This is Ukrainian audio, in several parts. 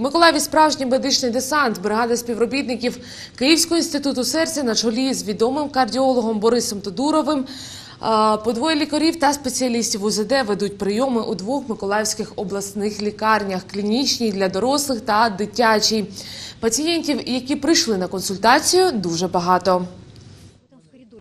Миколаєві справжній медичний десант. Бригада співробітників Київського інституту серця на чолі з відомим кардіологом Борисом Тодуровим. По двоє лікарів та спеціалістів УЗД ведуть прийоми у двох миколаївських обласних лікарнях – клінічній для дорослих та дитячій. Пацієнтів, які прийшли на консультацію, дуже багато.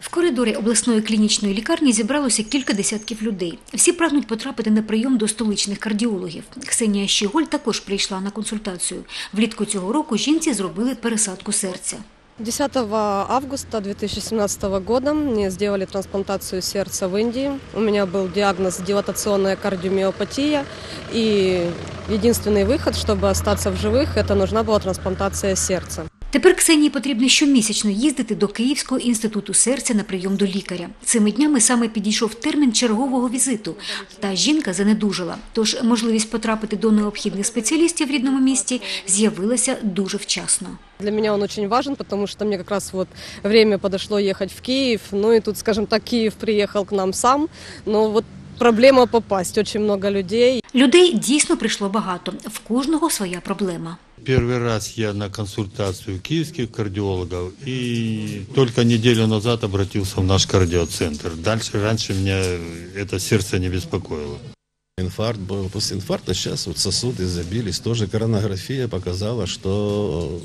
В коридорі обласної клінічної лікарні зібралося кілька десятків людей. Всі прагнуть потрапити на прийом до столичних кардіологів. Ксенія Щіголь також прийшла на консультацію. Влітку цього року жінці зробили пересадку серця. 10 августа 2017 года мне сделали трансплантацию сердца в Индии. У меня был диагноз дилатационная кардиомиопатия. И единственный выход, чтобы остаться в живых, это нужна была трансплантация сердца. Тепер Ксенії потрібно щомісячно їздити до Київського інституту серця на прийом до лікаря. Цими днями саме підійшов термін чергового візиту. Та жінка занедужала. Тож можливість потрапити до необхідних спеціалістів в рідному місті з'явилася дуже вчасно. Для меня он очень важен, потому что мне как раз вот время ехать в Киев. Ну и тут, скажем так, Киев приехал к нам сам. Но вот проблема попасть. Очень много людей. Людей дійсно прийшло багато. В кожного своя проблема. Первый раз я на консультацию киевских кардиологов и только неделю назад обратился в наш кардиоцентр. Дальше, раньше меня это сердце не беспокоило. Инфаркт был, после инфаркта сейчас вот сосуды забились. Тоже коронография показала, что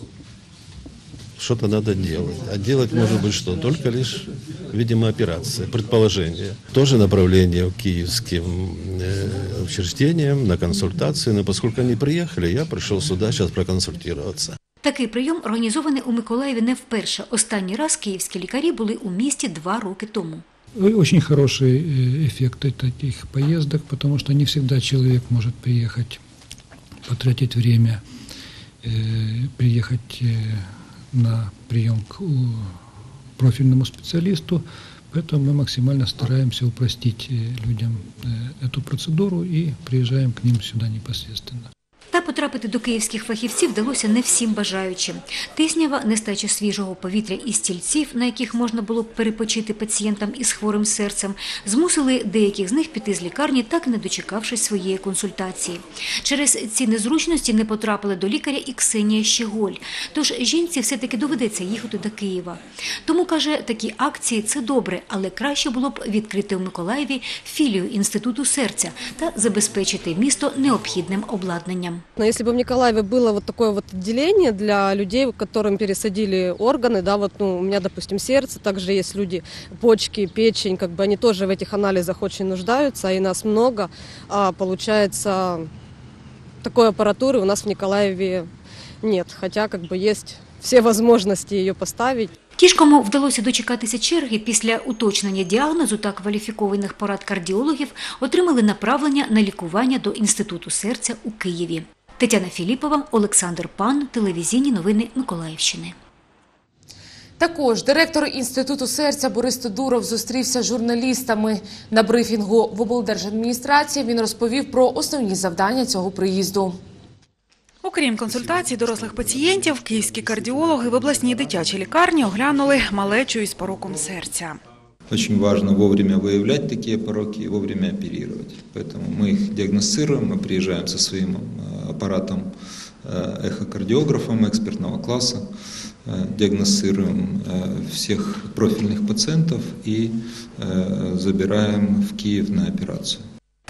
что-то надо делать. А делать может быть что? Только лишь, видимо, операция, предположение. Тоже направление к киевским э, учреждениям на консультацию. Но поскольку они приехали, я пришел сюда сейчас проконсультироваться. Такий прийом організований у Миколаєві не вперше. Останній раз київські лікарі були у місті два роки тому. Очень хороший э, эффект от таких поездок, потому что не всегда человек может приехать, потратить время, э, приехать э, на прием к у, профильному специалисту. Поэтому мы максимально стараемся упростить э, людям э, эту процедуру и приезжаем к ним сюда непосредственно. Та потрапити до київських фахівців вдалося не всім бажаючим. Тиснява, нестача свіжого повітря і стільців, на яких можна було б перепочити пацієнтам із хворим серцем, змусили деяких з них піти з лікарні, так не дочекавшись своєї консультації. Через ці незручності не потрапили до лікаря і Ксенія Щеголь. Тож жінці все-таки доведеться їхати до Києва. Тому каже, такі акції це добре, але краще було б відкрити у Миколаєві філію інституту серця та забезпечити місто необхідним обладнанням Но если бы в Николаеве было вот такое вот отделение для людей, которым пересадили органы, да, вот ну, у меня, допустим, сердце, также есть люди, почки, печень, как бы они тоже в этих анализах очень нуждаются, и нас много, а получается такой аппаратуры у нас в Николаеве нет, хотя как бы есть все возможности ее поставить. Ті ж, кому вдалося дочекатися черги після уточнення діагнозу та кваліфікованих порад кардіологів, отримали направлення на лікування до Інституту серця у Києві. Тетяна Філіпова, Олександр Пан, телевізійні новини Миколаївщини. Також директор інституту серця Борис Тодуров зустрівся з журналістами на брифінгу в облдержадміністрації. Він розповів про основні завдання цього приїзду. Окрім консультацій дорослих пацієнтів, київські кардіологи в обласній дитячій лікарні оглянули малечу із пороком серця. Очень важно вовремя выявлять такие пороки и вовремя оперировать. Поэтому мы их диагностируем, мы приезжаем со своим э, аппаратом э, эхокардиографом экспертного класса, э, диагностируем э, всех профильных пациентов и э, забираем в Киев на операцию.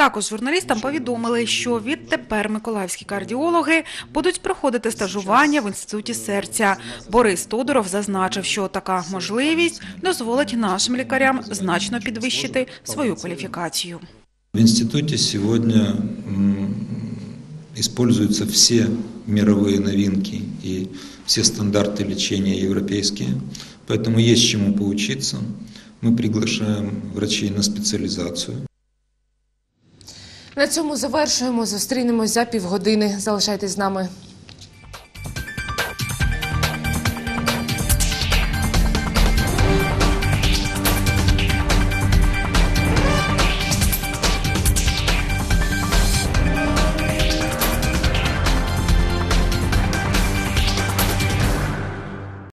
Також журналістам повідомили, що відтепер миколаївські кардіологи будуть проходити стажування в інституті серця. Борис Тодоров зазначив, що така можливість дозволить нашим лікарям значно підвищити свою кваліфікацію. В институте сегодня м, используются все мировые новинки и все стандарты лечения европейские, поэтому есть чему поучиться. Мы приглашаем врачей на специализацию. На цьому завершуємо. Зустрінемось за півгодини. Залишайтесь з нами.